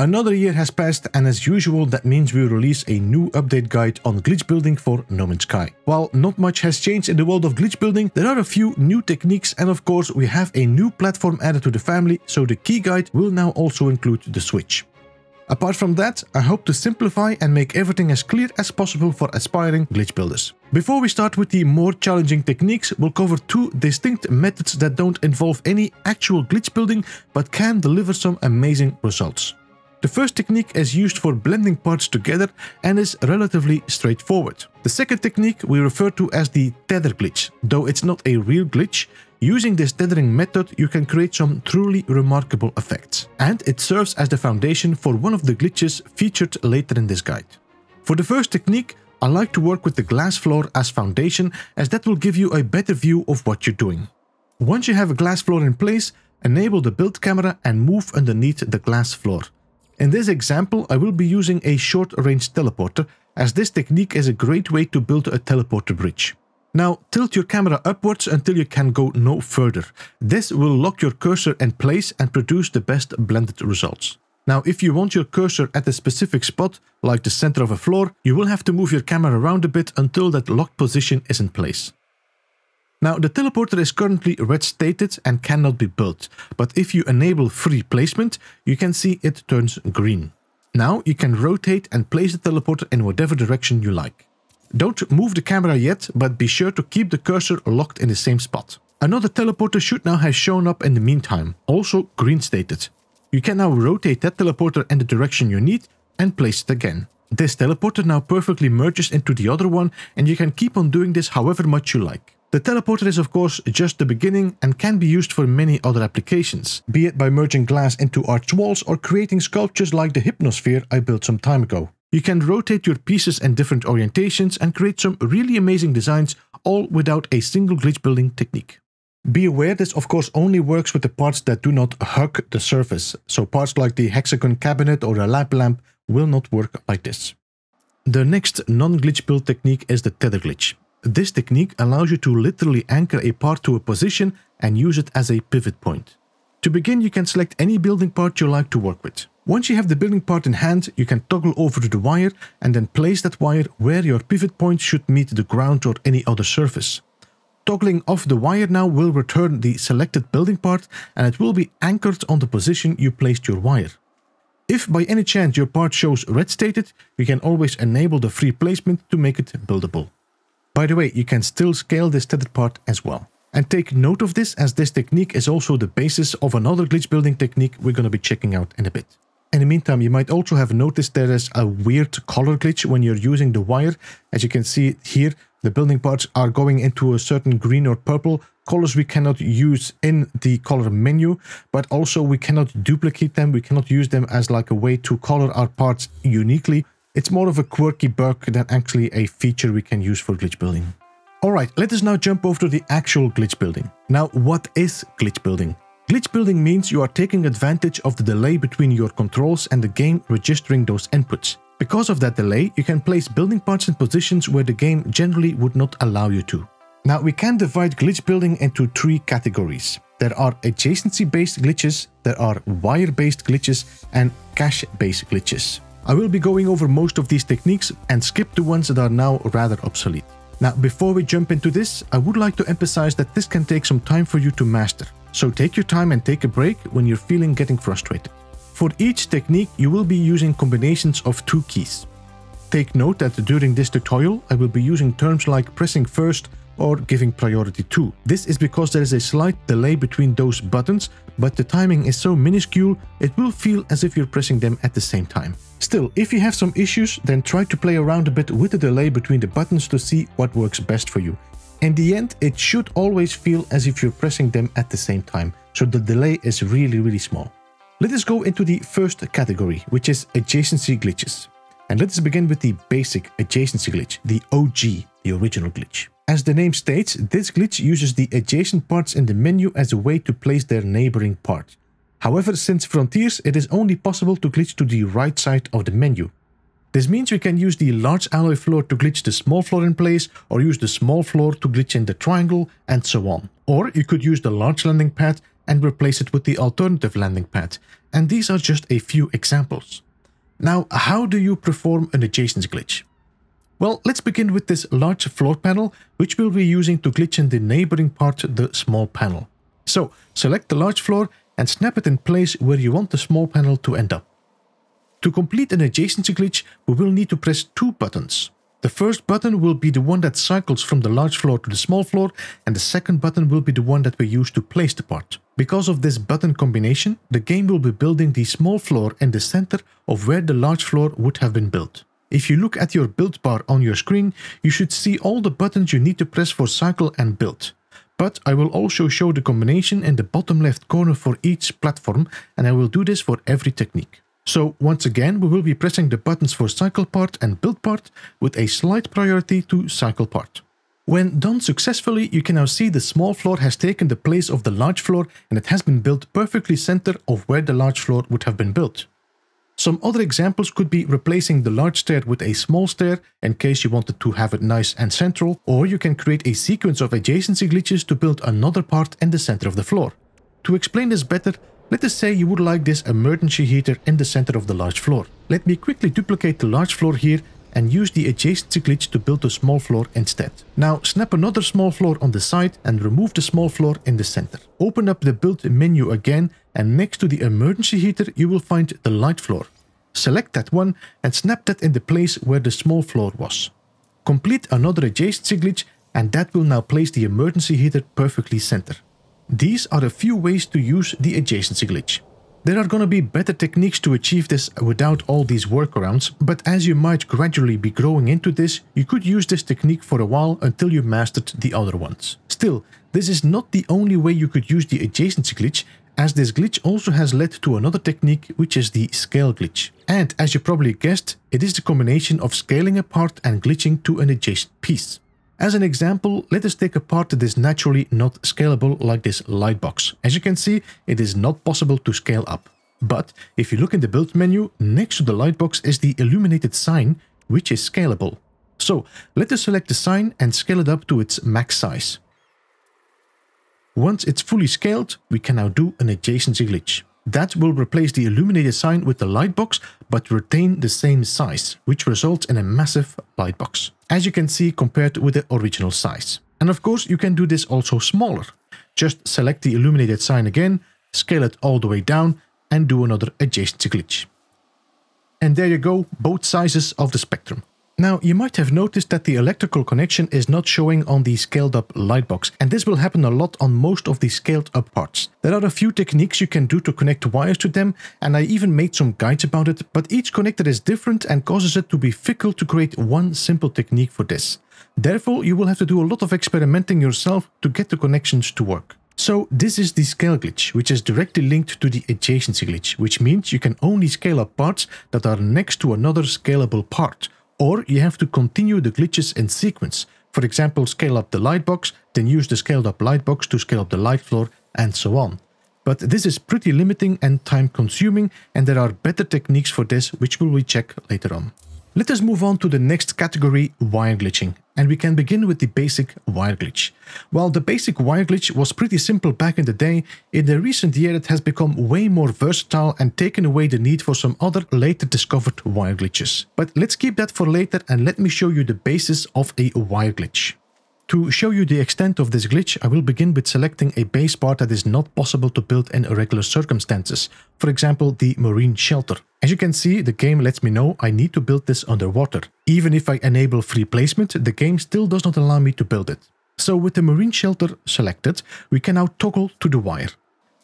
Another year has passed and as usual that means we release a new update guide on glitch building for No Man's Sky. While not much has changed in the world of glitch building, there are a few new techniques and of course we have a new platform added to the family so the key guide will now also include the Switch. Apart from that, I hope to simplify and make everything as clear as possible for aspiring glitch builders. Before we start with the more challenging techniques, we'll cover two distinct methods that don't involve any actual glitch building but can deliver some amazing results. The first technique is used for blending parts together and is relatively straightforward. The second technique we refer to as the tether glitch. Though it's not a real glitch, using this tethering method you can create some truly remarkable effects. And it serves as the foundation for one of the glitches featured later in this guide. For the first technique, I like to work with the glass floor as foundation as that will give you a better view of what you're doing. Once you have a glass floor in place, enable the build camera and move underneath the glass floor. In this example, I will be using a short-range teleporter, as this technique is a great way to build a teleporter bridge. Now, tilt your camera upwards until you can go no further. This will lock your cursor in place and produce the best blended results. Now, if you want your cursor at a specific spot, like the center of a floor, you will have to move your camera around a bit until that locked position is in place. Now, the teleporter is currently red stated and cannot be built, but if you enable free placement, you can see it turns green. Now you can rotate and place the teleporter in whatever direction you like. Don't move the camera yet, but be sure to keep the cursor locked in the same spot. Another teleporter should now have shown up in the meantime, also green stated. You can now rotate that teleporter in the direction you need and place it again. This teleporter now perfectly merges into the other one and you can keep on doing this however much you like. The teleporter is of course just the beginning and can be used for many other applications, be it by merging glass into arched walls or creating sculptures like the Hypnosphere I built some time ago. You can rotate your pieces in different orientations and create some really amazing designs all without a single glitch building technique. Be aware this of course only works with the parts that do not hug the surface, so parts like the hexagon cabinet or a lab lamp will not work like this. The next non-glitch build technique is the tether glitch. This technique allows you to literally anchor a part to a position and use it as a pivot point. To begin, you can select any building part you like to work with. Once you have the building part in hand, you can toggle over to the wire and then place that wire where your pivot point should meet the ground or any other surface. Toggling off the wire now will return the selected building part and it will be anchored on the position you placed your wire. If by any chance your part shows red stated, you can always enable the free placement to make it buildable. By the way, you can still scale this tethered part as well. And take note of this as this technique is also the basis of another glitch building technique we're going to be checking out in a bit. In the meantime, you might also have noticed there is a weird color glitch when you're using the wire. As you can see here, the building parts are going into a certain green or purple colors we cannot use in the color menu, but also we cannot duplicate them. We cannot use them as like a way to color our parts uniquely. It's more of a quirky bug than actually a feature we can use for glitch building. Alright, let us now jump over to the actual glitch building. Now, what is glitch building? Glitch building means you are taking advantage of the delay between your controls and the game registering those inputs. Because of that delay, you can place building parts in positions where the game generally would not allow you to. Now, we can divide glitch building into three categories. There are adjacency-based glitches, there are wire-based glitches, and cache-based glitches. I will be going over most of these techniques and skip the ones that are now rather obsolete. Now, before we jump into this, I would like to emphasize that this can take some time for you to master. So take your time and take a break when you're feeling getting frustrated. For each technique, you will be using combinations of two keys. Take note that during this tutorial, I will be using terms like pressing first or giving priority to. This is because there is a slight delay between those buttons, but the timing is so minuscule, it will feel as if you're pressing them at the same time. Still, if you have some issues, then try to play around a bit with the delay between the buttons to see what works best for you. In the end, it should always feel as if you're pressing them at the same time, so the delay is really really small. Let us go into the first category, which is adjacency glitches. And let us begin with the basic adjacency glitch, the OG, the original glitch. As the name states, this glitch uses the adjacent parts in the menu as a way to place their neighboring part. However, since Frontiers, it is only possible to glitch to the right side of the menu. This means we can use the large alloy floor to glitch the small floor in place, or use the small floor to glitch in the triangle, and so on. Or you could use the large landing pad and replace it with the alternative landing pad. And these are just a few examples. Now, how do you perform an adjacent glitch? Well, let's begin with this large floor panel, which we'll be using to glitch in the neighboring part, the small panel. So, select the large floor and snap it in place where you want the small panel to end up. To complete an adjacency glitch, we will need to press two buttons. The first button will be the one that cycles from the large floor to the small floor, and the second button will be the one that we use to place the part. Because of this button combination, the game will be building the small floor in the center of where the large floor would have been built. If you look at your build bar on your screen, you should see all the buttons you need to press for cycle and build. But I will also show the combination in the bottom left corner for each platform, and I will do this for every technique. So once again, we will be pressing the buttons for cycle part and build part with a slight priority to cycle part. When done successfully, you can now see the small floor has taken the place of the large floor and it has been built perfectly center of where the large floor would have been built. Some other examples could be replacing the large stair with a small stair in case you wanted to have it nice and central, or you can create a sequence of adjacency glitches to build another part in the center of the floor. To explain this better, let us say you would like this emergency heater in the center of the large floor. Let me quickly duplicate the large floor here and use the adjacency glitch to build a small floor instead. Now snap another small floor on the side and remove the small floor in the center. Open up the build menu again and next to the emergency heater you will find the light floor. Select that one and snap that in the place where the small floor was. Complete another adjacency glitch and that will now place the emergency heater perfectly center. These are a few ways to use the adjacency glitch. There are gonna be better techniques to achieve this without all these workarounds, but as you might gradually be growing into this, you could use this technique for a while until you mastered the other ones. Still, this is not the only way you could use the adjacency glitch, as this glitch also has led to another technique which is the scale glitch. And as you probably guessed, it is the combination of scaling a part and glitching to an adjacent piece. As an example, let us take a part that is naturally not scalable like this lightbox. As you can see, it is not possible to scale up. But if you look in the build menu, next to the lightbox is the illuminated sign, which is scalable. So let us select the sign and scale it up to its max size. Once it's fully scaled, we can now do an adjacency glitch. That will replace the illuminated sign with the lightbox, but retain the same size, which results in a massive lightbox, as you can see compared with the original size. And of course, you can do this also smaller. Just select the illuminated sign again, scale it all the way down, and do another adjacency glitch. And there you go, both sizes of the spectrum. Now, you might have noticed that the electrical connection is not showing on the scaled up lightbox, and this will happen a lot on most of the scaled up parts. There are a few techniques you can do to connect wires to them, and I even made some guides about it, but each connector is different and causes it to be fickle to create one simple technique for this. Therefore, you will have to do a lot of experimenting yourself to get the connections to work. So this is the scale glitch, which is directly linked to the adjacency glitch, which means you can only scale up parts that are next to another scalable part, or you have to continue the glitches in sequence. For example, scale up the lightbox, then use the scaled up lightbox to scale up the light floor, and so on. But this is pretty limiting and time consuming, and there are better techniques for this, which we will check later on. Let us move on to the next category, wire glitching, and we can begin with the basic wire glitch. While the basic wire glitch was pretty simple back in the day, in the recent year it has become way more versatile and taken away the need for some other later discovered wire glitches. But let's keep that for later and let me show you the basis of a wire glitch. To show you the extent of this glitch, I will begin with selecting a base part that is not possible to build in irregular circumstances, for example the marine shelter. As you can see, the game lets me know I need to build this underwater. Even if I enable free placement, the game still does not allow me to build it. So with the marine shelter selected, we can now toggle to the wire.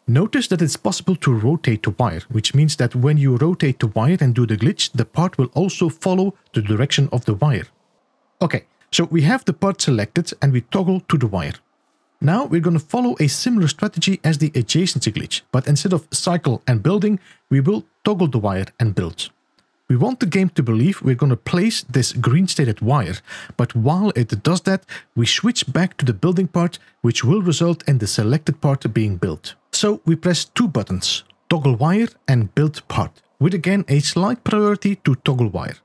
Notice that it's possible to rotate the wire, which means that when you rotate the wire and do the glitch, the part will also follow the direction of the wire. Okay, so we have the part selected and we toggle to the wire. Now we're going to follow a similar strategy as the adjacency glitch, but instead of cycle and building, we will toggle the wire and build. We want the game to believe we're going to place this green stated wire, but while it does that, we switch back to the building part, which will result in the selected part being built. So we press two buttons, toggle wire and build part, with again a slight priority to toggle wire.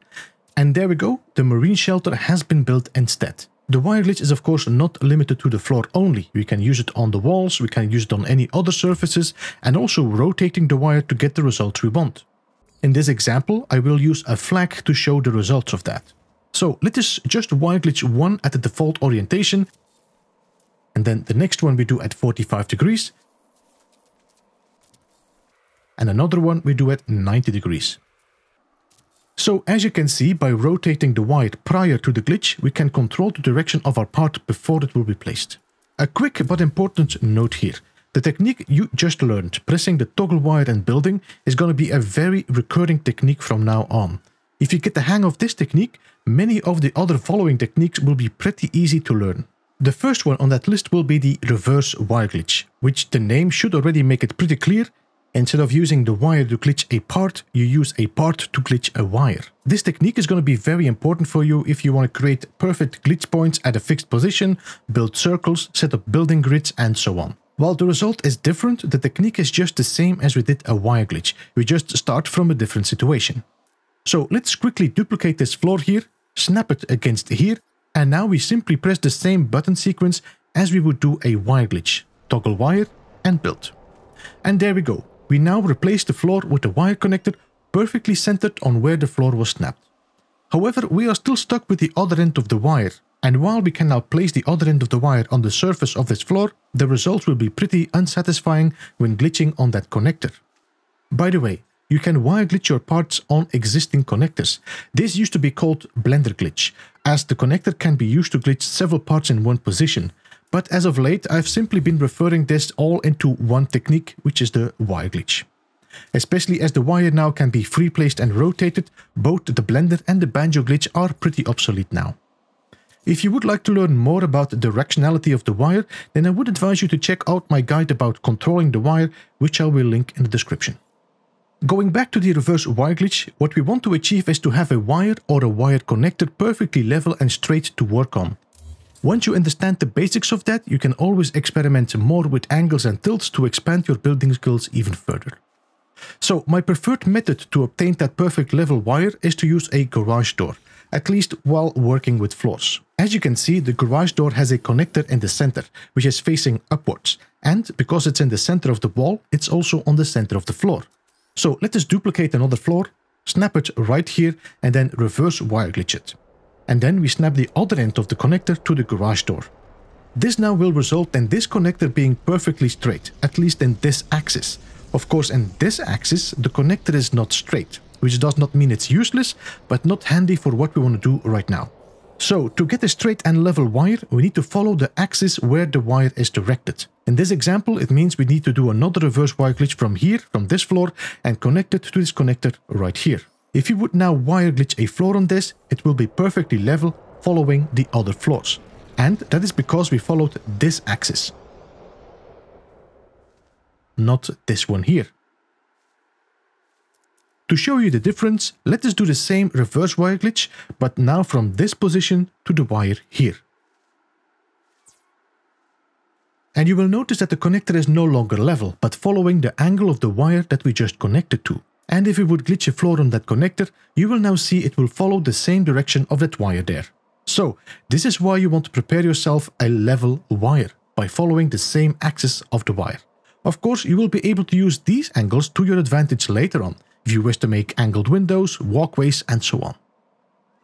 And there we go, the marine shelter has been built instead. The wire glitch is of course not limited to the floor only. We can use it on the walls, we can use it on any other surfaces, and also rotating the wire to get the results we want. In this example, I will use a flag to show the results of that. So let us just wire glitch one at the default orientation, and then the next one we do at 45 degrees, and another one we do at 90 degrees. So as you can see, by rotating the wire prior to the glitch, we can control the direction of our part before it will be placed. A quick but important note here. The technique you just learned, pressing the toggle wire and building, is going to be a very recurring technique from now on. If you get the hang of this technique, many of the other following techniques will be pretty easy to learn. The first one on that list will be the reverse wire glitch, which the name should already make it pretty clear. Instead of using the wire to glitch a part, you use a part to glitch a wire. This technique is going to be very important for you if you want to create perfect glitch points at a fixed position, build circles, set up building grids and so on. While the result is different, the technique is just the same as we did a wire glitch. We just start from a different situation. So let's quickly duplicate this floor here, snap it against here, and now we simply press the same button sequence as we would do a wire glitch. Toggle wire and build. And there we go. We now replace the floor with a wire connector perfectly centered on where the floor was snapped. However, we are still stuck with the other end of the wire, and while we can now place the other end of the wire on the surface of this floor, the results will be pretty unsatisfying when glitching on that connector. By the way, you can wire glitch your parts on existing connectors. This used to be called blender glitch, as the connector can be used to glitch several parts in one position. But as of late, I've simply been referring this all into one technique, which is the wire glitch. Especially as the wire now can be free placed and rotated, both the blender and the banjo glitch are pretty obsolete now. If you would like to learn more about the directionality of the wire, then I would advise you to check out my guide about controlling the wire, which I will link in the description. Going back to the reverse wire glitch, what we want to achieve is to have a wire or a wire connector perfectly level and straight to work on. Once you understand the basics of that, you can always experiment more with angles and tilts to expand your building skills even further. So my preferred method to obtain that perfect level wire is to use a garage door at least while working with floors. As you can see, the garage door has a connector in the center, which is facing upwards, and because it's in the center of the wall, it's also on the center of the floor. So let us duplicate another floor, snap it right here, and then reverse wire glitch it. And then we snap the other end of the connector to the garage door. This now will result in this connector being perfectly straight, at least in this axis. Of course, in this axis, the connector is not straight, which does not mean it's useless, but not handy for what we want to do right now. So, to get a straight and level wire, we need to follow the axis where the wire is directed. In this example, it means we need to do another reverse wire glitch from here, from this floor, and connect it to this connector right here. If you would now wire glitch a floor on this, it will be perfectly level, following the other floors. And that is because we followed this axis. Not this one here. To show you the difference, let us do the same reverse wire glitch, but now from this position to the wire here. And you will notice that the connector is no longer level, but following the angle of the wire that we just connected to. And if we would glitch a floor on that connector, you will now see it will follow the same direction of that wire there. So, this is why you want to prepare yourself a level wire, by following the same axis of the wire. Of course, you will be able to use these angles to your advantage later on, if you wish to make angled windows, walkways and so on.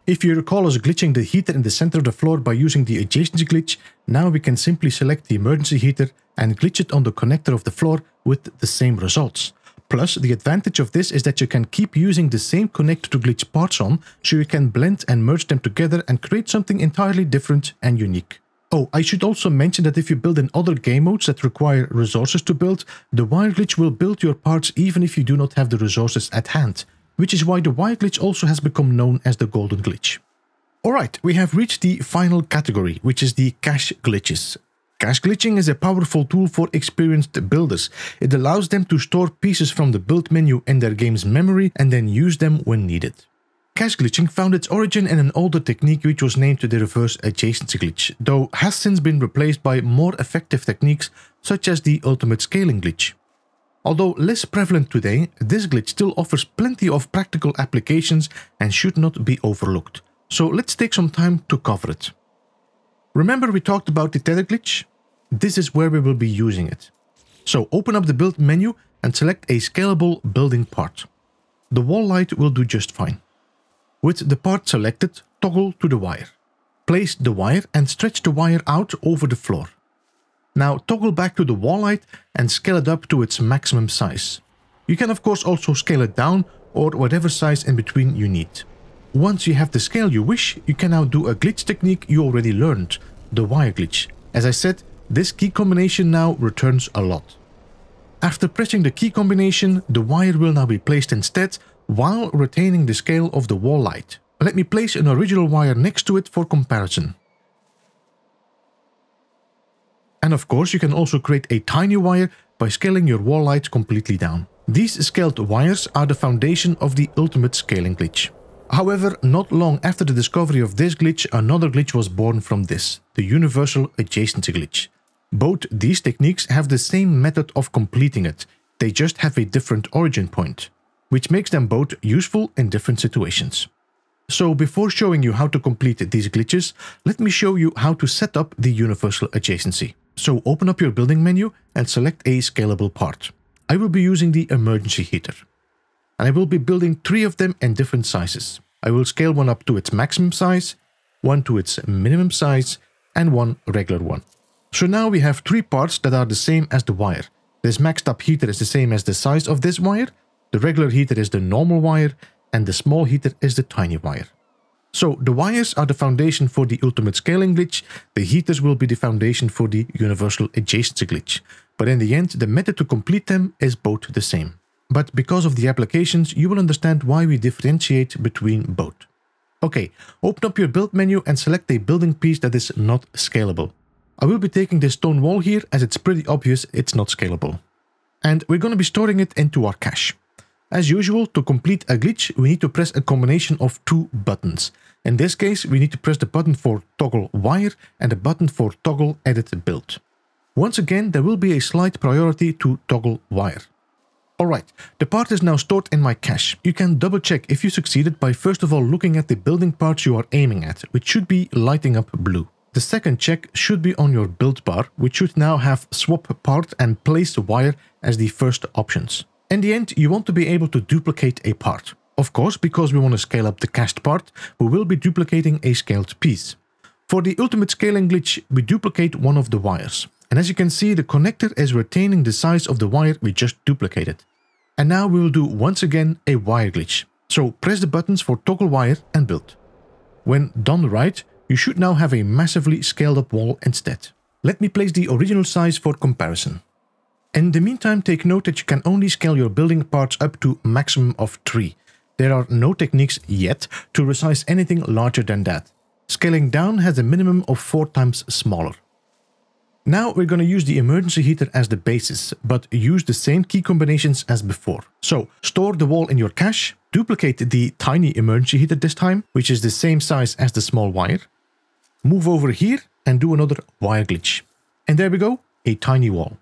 If you recall us glitching the heater in the center of the floor by using the adjacency glitch, now we can simply select the emergency heater and glitch it on the connector of the floor with the same results. Plus, the advantage of this is that you can keep using the same connector to glitch parts on, so you can blend and merge them together and create something entirely different and unique. Oh, I should also mention that if you build in other game modes that require resources to build, the wire glitch will build your parts even if you do not have the resources at hand, which is why the wire glitch also has become known as the golden glitch. Alright, we have reached the final category, which is the cache glitches. Cache glitching is a powerful tool for experienced builders. It allows them to store pieces from the build menu in their game's memory and then use them when needed. Cache glitching found its origin in an older technique which was named the reverse adjacency glitch, though has since been replaced by more effective techniques such as the ultimate scaling glitch. Although less prevalent today, this glitch still offers plenty of practical applications and should not be overlooked. So let's take some time to cover it. Remember we talked about the tether glitch? This is where we will be using it. So open up the build menu and select a scalable building part. The wall light will do just fine. With the part selected, toggle to the wire. Place the wire and stretch the wire out over the floor. Now toggle back to the wall light and scale it up to its maximum size. You can of course also scale it down or whatever size in between you need. Once you have the scale you wish, you can now do a glitch technique you already learned, the wire glitch. As I said, this key combination now returns a lot. After pressing the key combination, the wire will now be placed instead while retaining the scale of the wall light. Let me place an original wire next to it for comparison. And of course you can also create a tiny wire by scaling your wall light completely down. These scaled wires are the foundation of the ultimate scaling glitch. However, not long after the discovery of this glitch, another glitch was born from this, the universal adjacency glitch. Both these techniques have the same method of completing it, they just have a different origin point, which makes them both useful in different situations. So before showing you how to complete these glitches, let me show you how to set up the universal adjacency. So open up your building menu and select a scalable part. I will be using the emergency heater. And I will be building three of them in different sizes. I will scale one up to its maximum size, one to its minimum size, and one regular one. So now we have three parts that are the same as the wire. This maxed up heater is the same as the size of this wire, the regular heater is the normal wire, and the small heater is the tiny wire. So the wires are the foundation for the ultimate scaling glitch, the heaters will be the foundation for the universal adjacency glitch. But in the end, the method to complete them is both the same. But because of the applications, you will understand why we differentiate between both. Okay, open up your build menu and select a building piece that is not scalable. I will be taking this stone wall here as it's pretty obvious it's not scalable. And we're going to be storing it into our cache. As usual, to complete a glitch, we need to press a combination of two buttons. In this case, we need to press the button for toggle wire and the button for toggle edit build. Once again, there will be a slight priority to toggle wire. Alright, the part is now stored in my cache. You can double check if you succeeded by first of all looking at the building parts you are aiming at, which should be lighting up blue. The second check should be on your build bar, which should now have swap part and place wire as the first options. In the end, you want to be able to duplicate a part. Of course, because we want to scale up the cached part, we will be duplicating a scaled piece. For the ultimate scaling glitch, we duplicate one of the wires. And as you can see, the connector is retaining the size of the wire we just duplicated. And now we will do once again a wire glitch. So press the buttons for toggle wire and build. When done right, you should now have a massively scaled up wall instead. Let me place the original size for comparison. In the meantime, take note that you can only scale your building parts up to maximum of 3. There are no techniques yet to resize anything larger than that. Scaling down has a minimum of 4 times smaller. Now we're going to use the emergency heater as the basis, but use the same key combinations as before. So store the wall in your cache, duplicate the tiny emergency heater this time, which is the same size as the small wire. Move over here and do another wire glitch. And there we go, a tiny wall.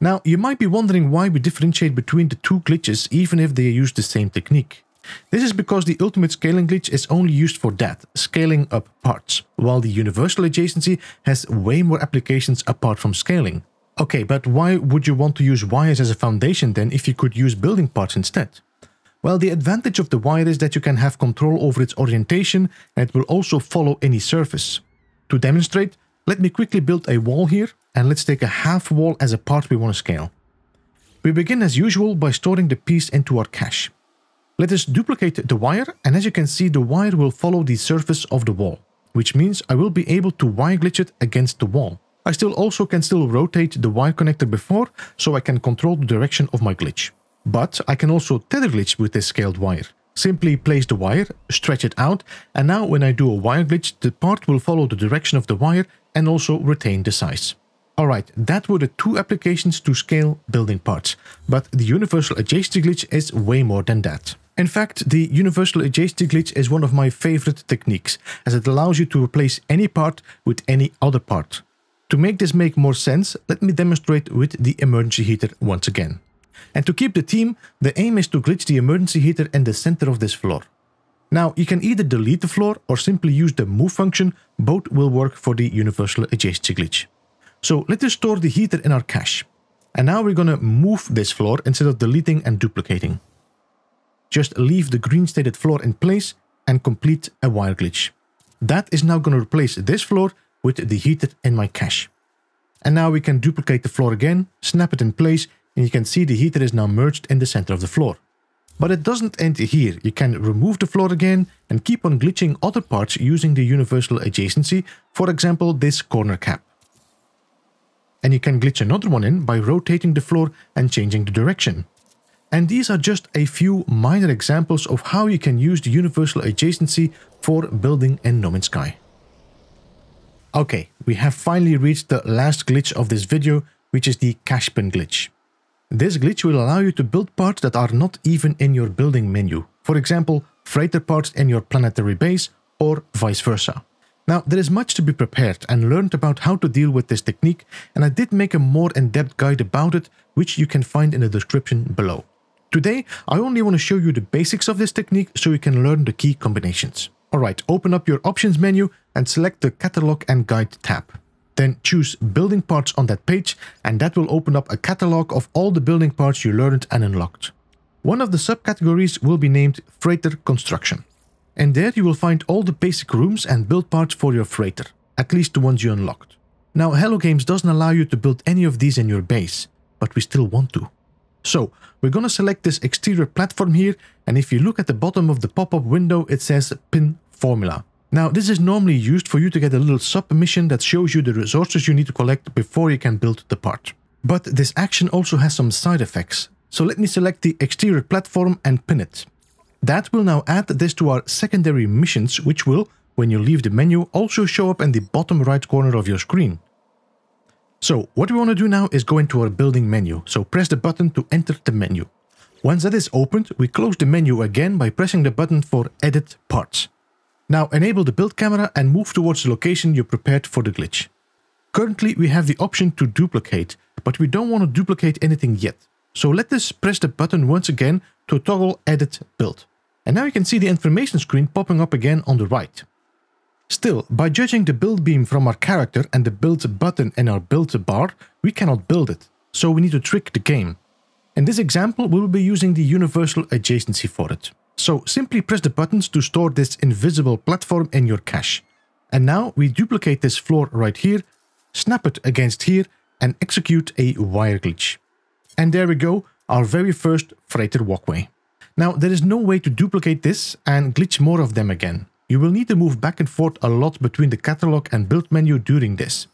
Now, you might be wondering why we differentiate between the two glitches even if they use the same technique. This is because the ultimate scaling glitch is only used for that, scaling up parts, while the universal adjacency has way more applications apart from scaling. Okay, but why would you want to use wires as a foundation then if you could use building parts instead? Well, the advantage of the wire is that you can have control over its orientation and it will also follow any surface. To demonstrate, let me quickly build a wall here and let's take a half wall as a part we want to scale. We begin as usual by storing the piece into our cache. Let us duplicate the wire and as you can see the wire will follow the surface of the wall, which means I will be able to wire glitch it against the wall. I still also can still rotate the wire connector before so I can control the direction of my glitch. But I can also tether glitch with this scaled wire. Simply place the wire, stretch it out, and now when I do a wire glitch, the part will follow the direction of the wire and also retain the size. Alright, that were the two applications to scale building parts, but the universal adjacency glitch is way more than that. In fact, the universal adjacency glitch is one of my favorite techniques, as it allows you to replace any part with any other part. To make this make more sense, let me demonstrate with the emergency heater once again. And to keep the team, the aim is to glitch the emergency heater in the center of this floor. Now, you can either delete the floor or simply use the move function. Both will work for the universal adjacency glitch. So let us store the heater in our cache. And now we're going to move this floor instead of deleting and duplicating. Just leave the green stated floor in place and complete a wire glitch. That is now going to replace this floor with the heater in my cache. And now we can duplicate the floor again, snap it in place, and you can see the heater is now merged in the center of the floor. But it doesn't end here. You can remove the floor again and keep on glitching other parts using the universal adjacency, for example this corner cap. And you can glitch another one in by rotating the floor and changing the direction. And these are just a few minor examples of how you can use the universal adjacency for building in No Man's Sky. Okay, we have finally reached the last glitch of this video, which is the cache glitch. This glitch will allow you to build parts that are not even in your building menu. For example, freighter parts in your planetary base or vice versa. Now, there is much to be prepared and learned about how to deal with this technique, and I did make a more in-depth guide about it, which you can find in the description below. Today, I only want to show you the basics of this technique so you can learn the key combinations. Alright, open up your options menu and select the catalog and guide tab. Then choose building parts on that page and that will open up a catalog of all the building parts you learned and unlocked. One of the subcategories will be named Freighter Construction. And there you will find all the basic rooms and build parts for your freighter, at least the ones you unlocked. Now Hello Games doesn't allow you to build any of these in your base, but we still want to. So we're to select this exterior platform here and if you look at the bottom of the pop-up window it says pin formula. Now this is normally used for you to get a little sub-mission that shows you the resources you need to collect before you can build the part. But this action also has some side effects. So let me select the exterior platform and pin it. That will now add this to our secondary missions which will, when you leave the menu, also show up in the bottom right corner of your screen. So what we want to do now is go into our building menu, so press the button to enter the menu. Once that is opened, we close the menu again by pressing the button for Edit Parts. Now enable the build camera and move towards the location you prepared for the glitch. Currently we have the option to duplicate, but we don't want to duplicate anything yet. So let us press the button once again to toggle Edit Build. And now you can see the information screen popping up again on the right. Still, by judging the build beam from our character and the build button in our build bar, we cannot build it, so we need to trick the game. In this example, we will be using the universal adjacency for it. So simply press the buttons to store this invisible platform in your cache. And now we duplicate this floor right here, snap it against here, and execute a wire glitch. And there we go, our very first freighter walkway. Now there is no way to duplicate this and glitch more of them again. You will need to move back and forth a lot between the catalog and build menu during this.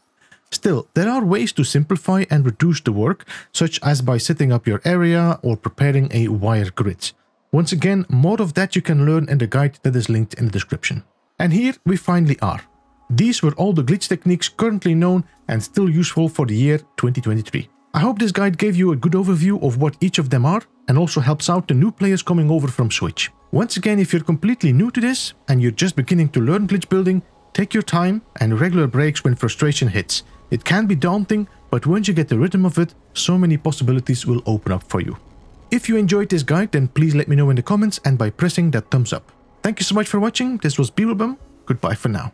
Still, there are ways to simplify and reduce the work, such as by setting up your area or preparing a wire grid. Once again, more of that you can learn in the guide that is linked in the description. And here we finally are. These were all the glitch techniques currently known and still useful for the year 2023. I hope this guide gave you a good overview of what each of them are and also helps out the new players coming over from Switch. Once again, if you're completely new to this and you're just beginning to learn glitch building, take your time and regular breaks when frustration hits. It can be daunting, but once you get the rhythm of it, so many possibilities will open up for you. If you enjoyed this guide, then please let me know in the comments and by pressing that thumbs up. Thank you so much for watching, this was Beeblebum, goodbye for now.